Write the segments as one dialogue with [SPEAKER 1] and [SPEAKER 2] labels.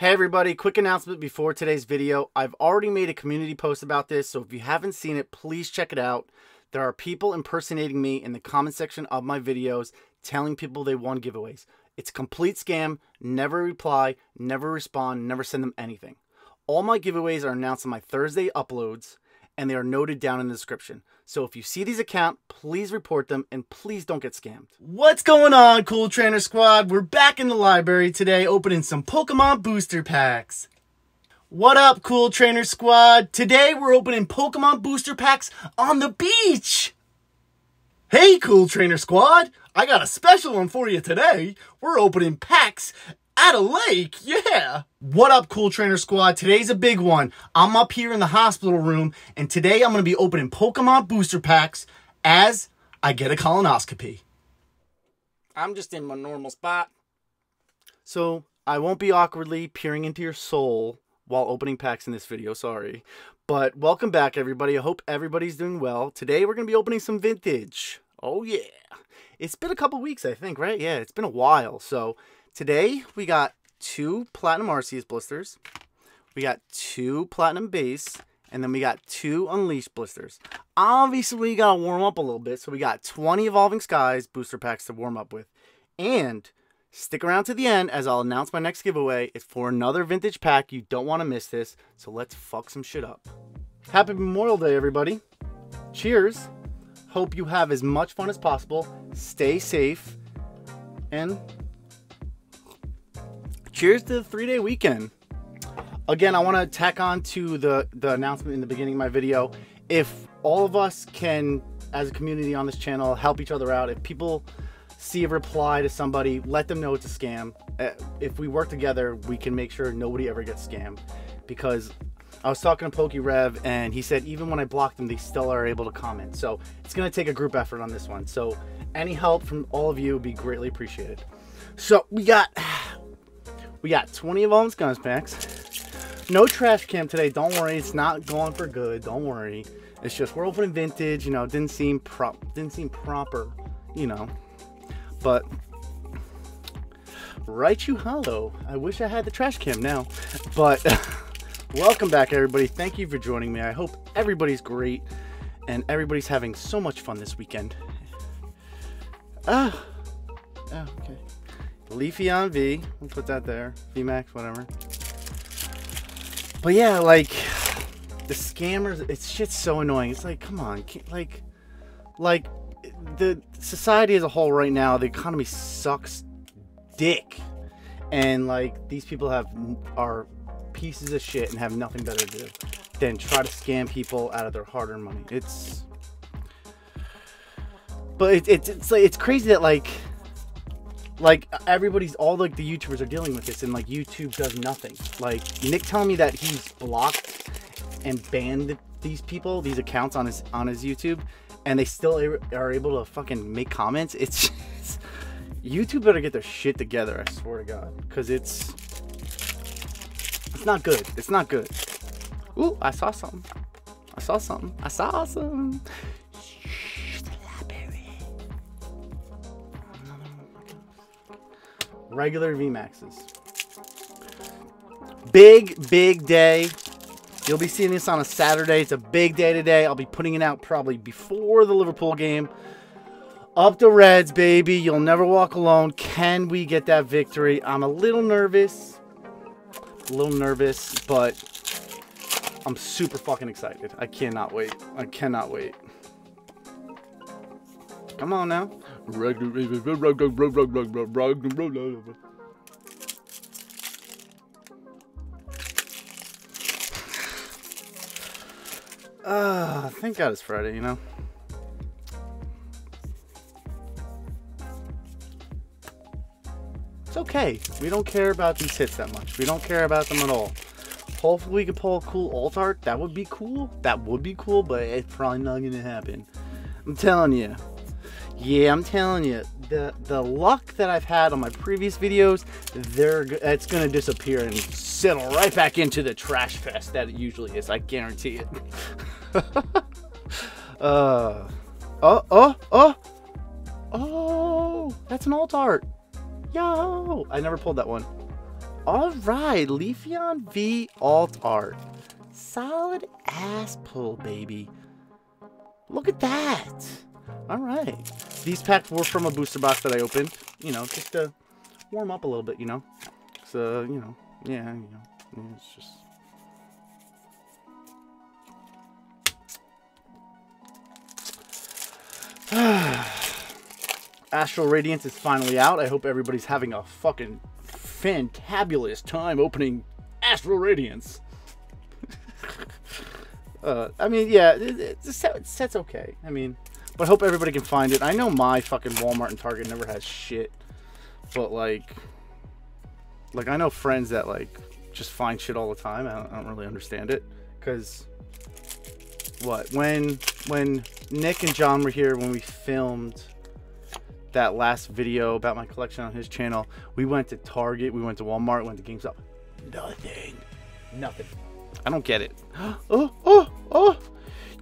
[SPEAKER 1] Hey everybody, quick announcement before today's video. I've already made a community post about this, so if you haven't seen it, please check it out. There are people impersonating me in the comment section of my videos telling people they won giveaways. It's a complete scam, never reply, never respond, never send them anything. All my giveaways are announced on my Thursday uploads and they are noted down in the description. So if you see these accounts, please report them and please don't get scammed. What's going on, Cool Trainer Squad? We're back in the library today opening some Pokemon booster packs. What up, Cool Trainer Squad? Today we're opening Pokemon booster packs on the beach. Hey, Cool Trainer Squad! I got a special one for you today. We're opening packs at a lake, yeah. What up, Cool Trainer Squad? Today's a big one. I'm up here in the hospital room, and today I'm going to be opening Pokemon booster packs as I get a colonoscopy. I'm just in my normal spot. So, I won't be awkwardly peering into your soul while opening packs in this video, sorry. But welcome back, everybody. I hope everybody's doing well. Today, we're going to be opening some vintage. Oh, yeah. It's been a couple weeks, I think, right? Yeah, it's been a while. So, Today, we got two Platinum Arceus blisters. We got two Platinum Base. And then we got two Unleashed blisters. Obviously, we got to warm up a little bit. So we got 20 Evolving Skies booster packs to warm up with. And stick around to the end as I'll announce my next giveaway. It's for another vintage pack. You don't want to miss this. So let's fuck some shit up. Happy Memorial Day, everybody. Cheers. Hope you have as much fun as possible. Stay safe. And cheers to the three day weekend. Again, I want to tack on to the, the announcement in the beginning of my video. If all of us can, as a community on this channel, help each other out, if people see a reply to somebody, let them know it's a scam. Uh, if we work together, we can make sure nobody ever gets scammed. Because I was talking to PokeRev, and he said even when I block them, they still are able to comment. So it's going to take a group effort on this one. So any help from all of you would be greatly appreciated. So we got we got 20 of all them guns packs. No trash cam today. Don't worry. It's not going for good. Don't worry. It's just we're opening vintage. You know, didn't seem prop, didn't seem proper. You know, but right you hollow. I wish I had the trash cam now, but welcome back everybody. Thank you for joining me. I hope everybody's great and everybody's having so much fun this weekend. Ah, oh, okay. Leafeon V. We'll put that there. VMAX, whatever. But yeah, like the scammers, it's shit's so annoying. It's like, come on, like, like the society as a whole right now, the economy sucks dick, and like these people have are pieces of shit and have nothing better to do than try to scam people out of their hard-earned money. It's, but it, it's it's like it's crazy that like like everybody's all like the youtubers are dealing with this and like youtube does nothing. Like nick telling me that he's blocked and banned these people these accounts on his on his youtube and they still are able to fucking make comments it's just, youtube better get their shit together i swear to god because it's it's not good it's not good. Ooh, i saw something. I saw something. I saw something regular VMAXs. Big, big day. You'll be seeing this on a Saturday. It's a big day today. I'll be putting it out probably before the Liverpool game. Up the Reds, baby. You'll never walk alone. Can we get that victory? I'm a little nervous. A little nervous, but I'm super fucking excited. I cannot wait. I cannot wait. Come on now. Ah, uh, thank God it's Friday, you know? It's okay. We don't care about these hits that much. We don't care about them at all. Hopefully we can pull a cool alt art. That would be cool. That would be cool, but it's probably not going to happen. I'm telling you. Yeah, I'm telling you, the the luck that I've had on my previous videos, they're it's gonna disappear and settle right back into the trash fest that it usually is. I guarantee it. uh, oh, oh, oh, oh! That's an alt art. Yo! I never pulled that one. All right, Leafeon V Alt Art. Solid ass pull, baby. Look at that. All right. These packs were from a booster box that I opened, you know, just to warm up a little bit, you know. So, you know, yeah, you know, it's just... Astral Radiance is finally out. I hope everybody's having a fucking fantabulous time opening Astral Radiance. uh, I mean, yeah, it, it, the set's okay. I mean, but I hope everybody can find it. I know my fucking Walmart and Target never has shit. But, like, like, I know friends that, like, just find shit all the time. I don't, I don't really understand it. Because, what? When, when Nick and John were here, when we filmed that last video about my collection on his channel, we went to Target, we went to Walmart, went to GameStop. Nothing. Nothing. I don't get it. Oh, oh, oh.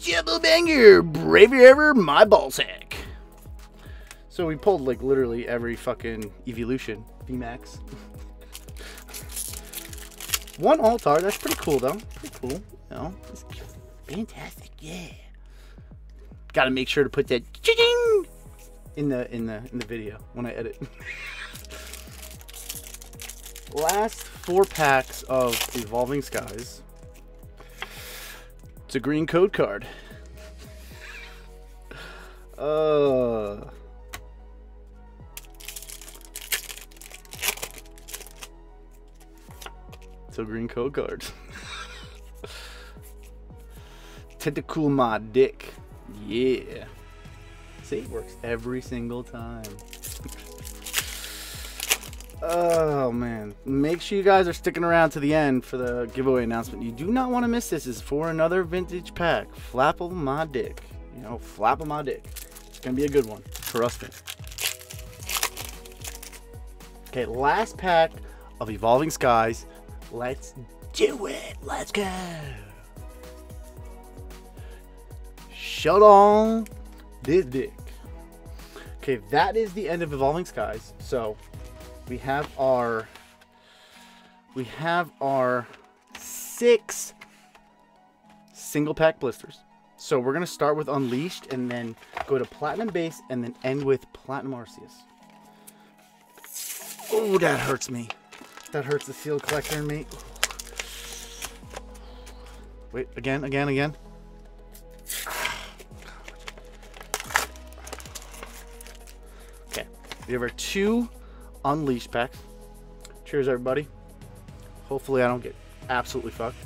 [SPEAKER 1] Jibble banger, braver ever, my ballsack. So we pulled like literally every fucking evolution VMAX. One altar, that's pretty cool though. Pretty cool. You know, it's fantastic, yeah. Gotta make sure to put that in the in the in the video when I edit. Last four packs of Evolving Skies. It's a green code card. Uh It's a green code card. Tentacool my dick. Yeah. See, it works every single time. Oh, man. Make sure you guys are sticking around to the end for the giveaway announcement. You do not want to miss this. It's for another vintage pack. Flapple my dick. You know, flapple my dick. It's going to be a good one. Trust me. Okay, last pack of Evolving Skies. Let's do it. Let's go. Shut on this dick. Okay, that is the end of Evolving Skies. So we have our we have our six single pack blisters. So we're gonna start with Unleashed and then go to Platinum Base and then end with Platinum Arceus. Oh, that hurts me. That hurts the sealed collector in me. Wait, again, again, again. Okay, we have our two Unleashed packs. Cheers, everybody. Hopefully I don't get absolutely fucked.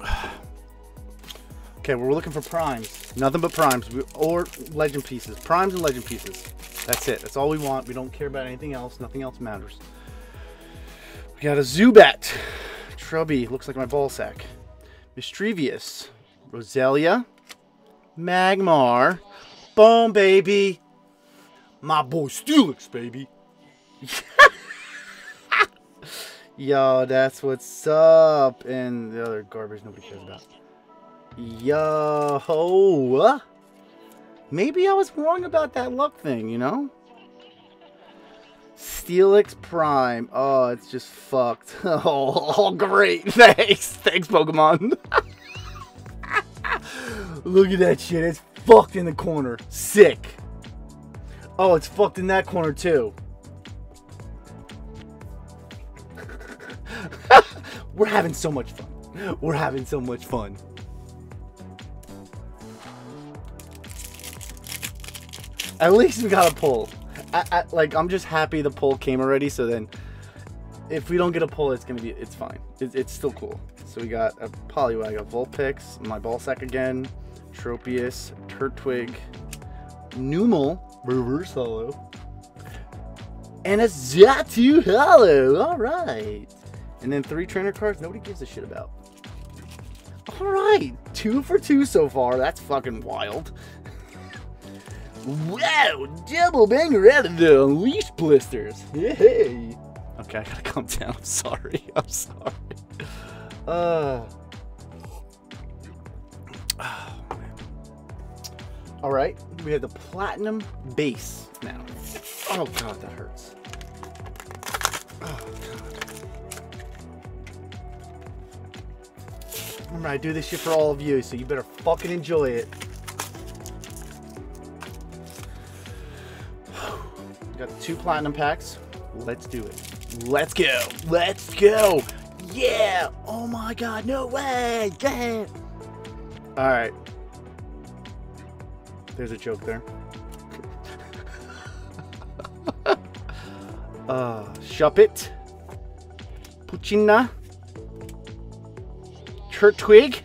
[SPEAKER 1] okay, we're looking for primes. Nothing but primes. Or legend pieces. Primes and legend pieces. That's it. That's all we want. We don't care about anything else. Nothing else matters. We got a Zubat. Trubby. Looks like my ball sack. Misdreavus. Roselia. Magmar. Boom, baby. My boy Steelix, baby. Yo, that's what's up. And the other garbage nobody cares about. Yo, maybe I was wrong about that luck thing, you know? Steelix Prime. Oh, it's just fucked. Oh, great. Thanks. Thanks, Pokemon. Look at that shit. It's fucked in the corner. Sick. Oh, it's fucked in that corner too. We're having so much fun. We're having so much fun. At least we got a pull. I, I, like, I'm just happy the pull came already, so then if we don't get a pull, it's gonna be, it's fine. It, it's still cool. So we got a Poliwag, a Vulpix, my ball sack again, Tropius, Turtwig, Numel, reverse hollow, and a Xatu hollow. All right. And then three trainer cards nobody gives a shit about. All right. Two for two so far. That's fucking wild. wow. Double banger out of the Unleashed blisters. Hey. Okay, I gotta calm down. I'm sorry. I'm sorry. Uh. All right, we have the platinum base now. Oh God, that hurts. Oh, Remember, I do this shit for all of you, so you better fucking enjoy it. Got two platinum packs. Let's do it. Let's go. Let's go. Yeah. Oh my god, no way. Yeah. All right. There's a joke there. uh, Shuppet. Puccina. Turtwig.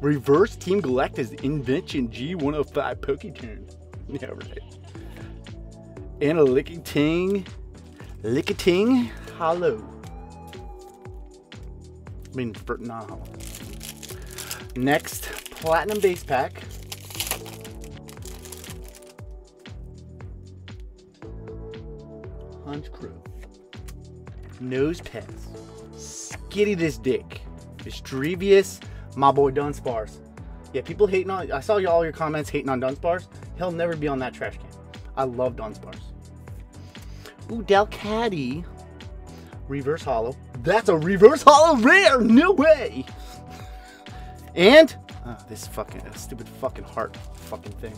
[SPEAKER 1] Reverse Team Galactic's Invention G105 Poketurn. Yeah, right. And a Lickitung. Lickitung Hollow. I mean, for, hollow. Next, Platinum Base Pack. Honchkrow. Nosepass. Skitty this dick. Misdreavus, my boy Dunsparce. Yeah, people hating on. I saw you all your comments hating on Dunsparce. He'll never be on that trash can. I love Dunsparce. Ooh, Delcatty. Reverse hollow. That's a reverse hollow rare. No way. And oh, this fucking stupid fucking heart fucking thing.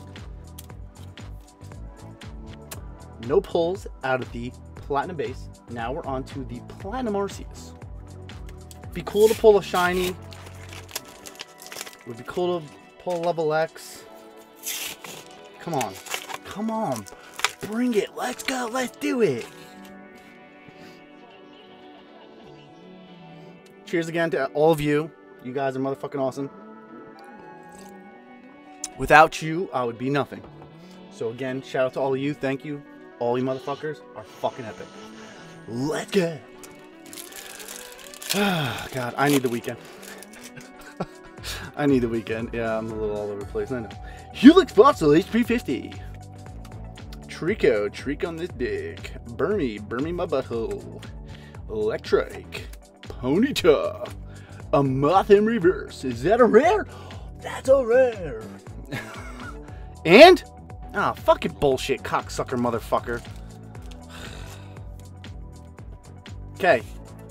[SPEAKER 1] No pulls out of the platinum base. Now we're on to the platinum Arceus. Be cool to pull a shiny. Would be cool to pull level X. Come on. Come on. Bring it. Let's go. Let's do it. Cheers again to all of you. You guys are motherfucking awesome. Without you, I would be nothing. So again, shout out to all of you. Thank you. All you motherfuckers are fucking epic. Let's go. God, I need the weekend. I need the weekend. Yeah, I'm a little all over the place. I know. Helix Fossil HP 50. Trico, Trick on this dick. Burmy, Burmy my butthole. Electric. Ponyta. A moth in reverse. Is that a rare? That's a rare. and? Ah, oh, fucking bullshit, cocksucker motherfucker. Okay,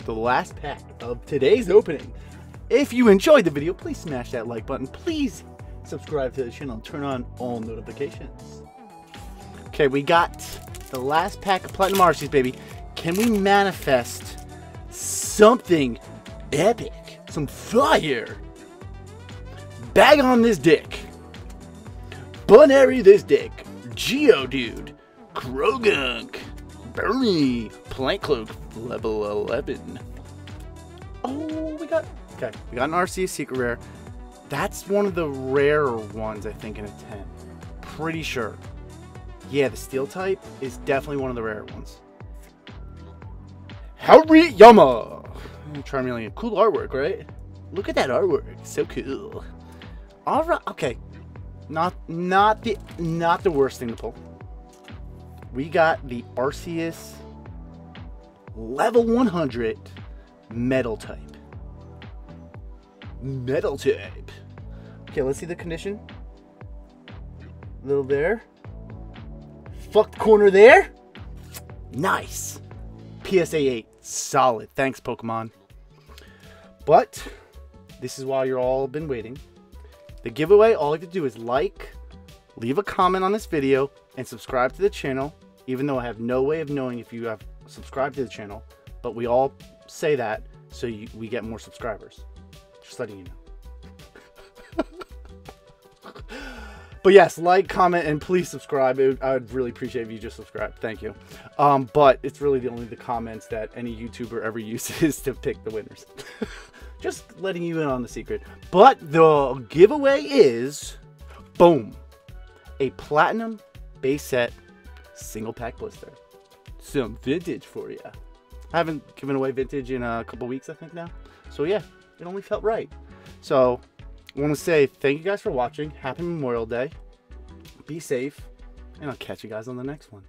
[SPEAKER 1] the last pack of today's opening. If you enjoyed the video, please smash that like button. Please subscribe to the channel and turn on all notifications. Okay, we got the last pack of Platinum Arceus, baby. Can we manifest something epic? Some fire? Bagon this dick. Buneary this dick. Geodude. Croagunk. Burmy. Plant Cloak. Level 11. Oh, we got... Okay, we got an Arceus Secret Rare. That's one of the rarer ones, I think, in a 10. Pretty sure. Yeah, the Steel type is definitely one of the rare ones. Hariyama! Charmeleon. Cool artwork, right? Look at that artwork. So cool. Alright, okay. Not not the not the worst thing to pull. We got the Arceus level 100 metal type. Metal type. Okay, let's see the condition. Little there. Fucked corner there. Nice. PSA 8. Solid. Thanks, Pokemon. But this is why you're all been waiting. The giveaway, all you have to do is like, leave a comment on this video, and subscribe to the channel, even though I have no way of knowing if you have subscribed to the channel, but we all say that so you, we get more subscribers. Just letting you know. but yes, like, comment, and please subscribe. I would really appreciate if you just subscribe. Thank you. Um, but it's really the only the comments that any YouTuber ever uses to pick the winners. just letting you in on the secret. But the giveaway is, boom, a platinum base set single pack blister. Some vintage for you. I haven't given away vintage in a couple weeks, I think now. So yeah, it only felt right. So I want to say thank you guys for watching. Happy Memorial Day. Be safe. And I'll catch you guys on the next one.